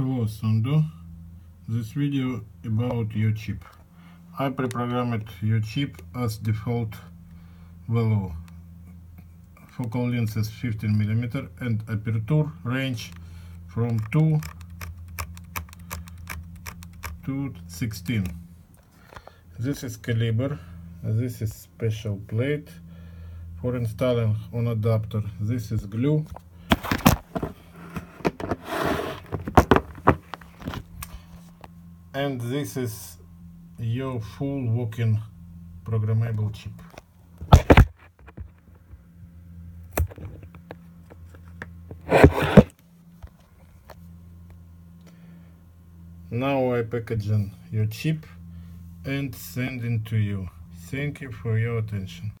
Hello Songdo. This video about your chip. I pre-programmed your chip as default value. Focal length is 15 mm and aperture range from 2 to 16. This is caliber. This is special plate for installing on adapter. This is glue. And this is your full working programmable chip. Now I packaging your chip and sending to you. Thank you for your attention